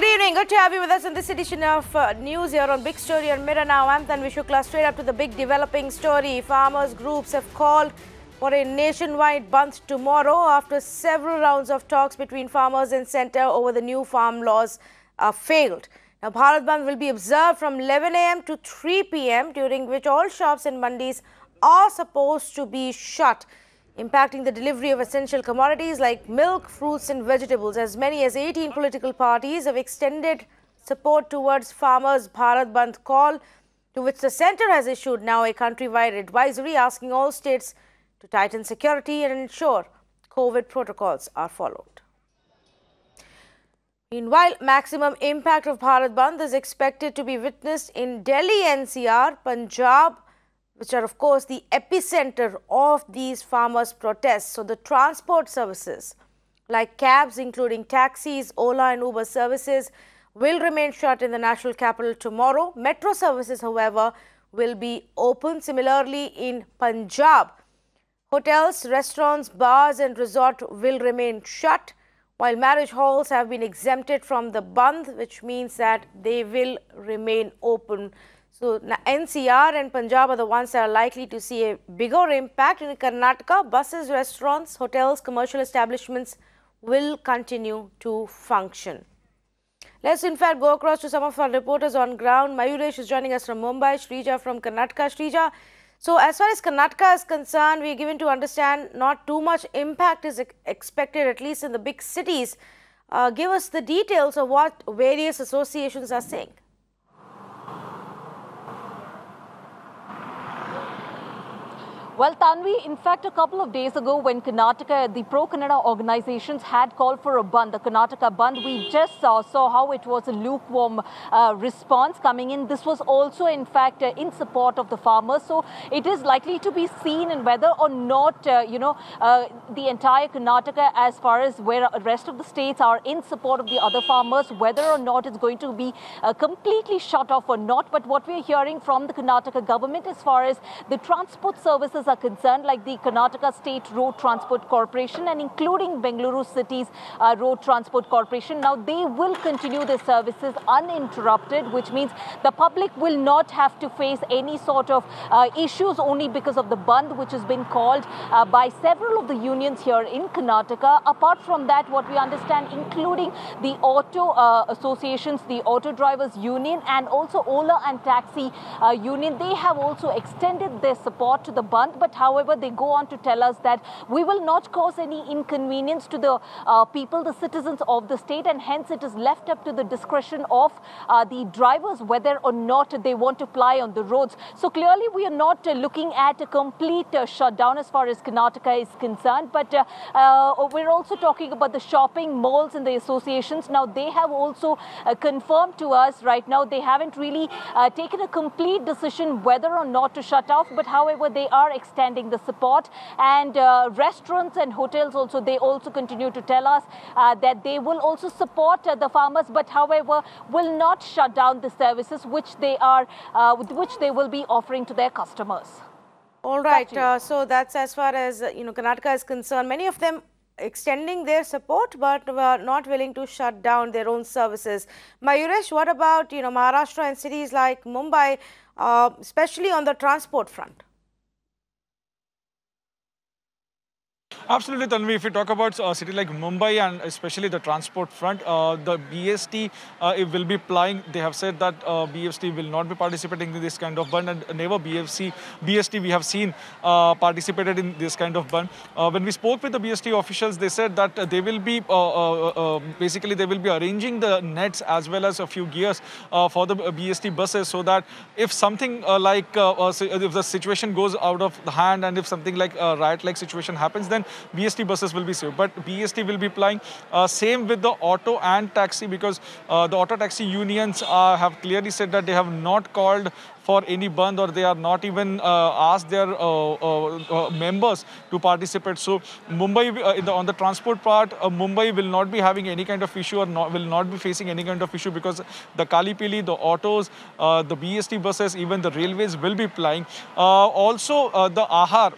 Good evening. Good to have you with us in this edition of uh, news here on Big Story on Mirror Now. I'm Tanvi Shukla. Straight up to the big developing story. Farmers groups have called for a nationwide bandh tomorrow after several rounds of talks between farmers and centre over the new farm laws uh, failed. Now, Bharat Bandh will be observed from 11 a.m. to 3 p.m. during which all shops and mandis are supposed to be shut impacting the delivery of essential commodities like milk, fruits and vegetables. As many as 18 political parties have extended support towards farmers' Bharat Bandh call, to which the centre has issued now a countrywide advisory asking all states to tighten security and ensure COVID protocols are followed. Meanwhile, maximum impact of Bharat Bandh is expected to be witnessed in Delhi NCR, Punjab, which are of course the epicenter of these farmers' protests. So the transport services like cabs including taxis, Ola and Uber services will remain shut in the national capital tomorrow. Metro services however will be open. Similarly in Punjab, hotels, restaurants, bars and resort will remain shut while marriage halls have been exempted from the bandh which means that they will remain open. So, NCR and Punjab are the ones that are likely to see a bigger impact. In Karnataka, buses, restaurants, hotels, commercial establishments will continue to function. Let's in fact go across to some of our reporters on ground. Mayuresh is joining us from Mumbai, Shrija from Karnataka. Shrija, so as far as Karnataka is concerned, we are given to understand not too much impact is expected, at least in the big cities. Uh, give us the details of what various associations are saying. Well, Tanvi, in fact, a couple of days ago when Karnataka, the pro-Kannada organizations had called for a bandh, the Karnataka bandh, we just saw, saw how it was a lukewarm uh, response coming in. This was also, in fact, uh, in support of the farmers. So it is likely to be seen in whether or not, uh, you know, uh, the entire Karnataka, as far as where the rest of the states are in support of the other farmers, whether or not it's going to be uh, completely shut off or not. But what we're hearing from the Karnataka government as far as the transport services are concerned, like the Karnataka State Road Transport Corporation and including Bengaluru City's uh, Road Transport Corporation. Now, they will continue their services uninterrupted, which means the public will not have to face any sort of uh, issues only because of the bandh, which has been called uh, by several of the unions here in Karnataka. Apart from that, what we understand, including the auto uh, associations, the Auto Drivers Union, and also Ola and Taxi uh, Union, they have also extended their support to the bandh but however, they go on to tell us that we will not cause any inconvenience to the uh, people, the citizens of the state, and hence it is left up to the discretion of uh, the drivers whether or not they want to ply on the roads. So clearly, we are not uh, looking at a complete uh, shutdown as far as Karnataka is concerned, but uh, uh, we're also talking about the shopping malls and the associations. Now, they have also confirmed to us right now they haven't really taken a complete decision whether or not to shut off, but however, they are extending the support. And uh, restaurants and hotels also, they also continue to tell us uh, that they will also support uh, the farmers, but however, will not shut down the services which they are, uh, which they will be offering to their customers. All right. Uh, so that's as far as, you know, Karnataka is concerned. Many of them extending their support but were not willing to shut down their own services. Mayuresh, what about you know Maharashtra and cities like Mumbai, uh, especially on the transport front? Absolutely, Tanvi. If we talk about a city like Mumbai and especially the transport front, uh, the BST uh, will be plying. They have said that uh, BEST will not be participating in this kind of bandh, and never BFC, BEST we have seen uh, participated in this kind of bandh. Uh, when we spoke with the BST officials, they said that they will be uh, basically they will be arranging the nets as well as a few gears for the BST buses, so that if something like if the situation goes out of the hand and if something like a riot-like situation happens, then BEST buses will be saved. But BST will be plying uh, same with the auto and taxi because uh, the auto taxi unions uh, have clearly said that they have not called for any bandh or they are not even uh, asked their uh, uh, members to participate. So Mumbai, the, on the transport part, Mumbai will not be having any kind of issue or not, will not be facing any kind of issue because the Kali Pili, the autos, the BST buses, even the railways will be plying. also, the Ahar,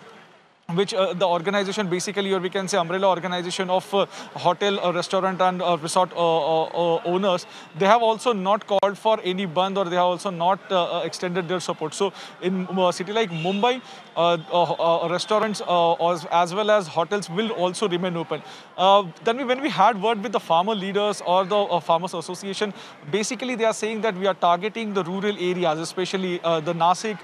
which uh, the organization basically, or we can say umbrella organization of uh, hotel, uh, restaurant and uh, resort uh, uh, uh owners, they have also not called for any bandh or they have also not uh, uh, extended their support. So in a city like Mumbai, restaurants as, as, well as hotels will also remain open. then when we had word with the farmer leaders or the farmers association, basically they are saying that we are targeting the rural areas, especially the Nasik,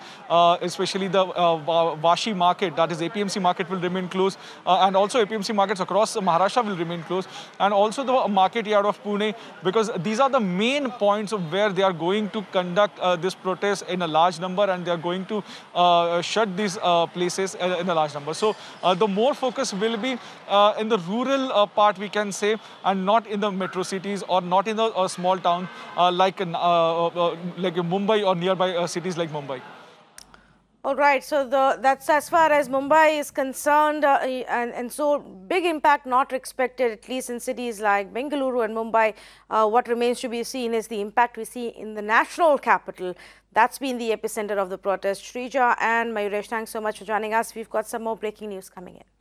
especially the Vashi market, that is APM Market will remain closed uh, and also APMC markets across Maharashtra will remain closed and also the market yard of Pune because these are the main points of where they are going to conduct uh, this protest in a large number and they are going to uh, shut these uh, places in a large number. So uh, the more focus will be uh, in the rural part we can say and not in the metro cities or not in the small town like, like Mumbai or nearby cities like Mumbai. All right, so the, that's as far as Mumbai is concerned, uh, and, and so big impact not expected, at least in cities like Bengaluru and Mumbai. Uh, what remains to be seen is the impact we see in the national capital. That's been the epicenter of the protest. Shrija and Mayuresh, thanks so much for joining us. We've got some more breaking news coming in.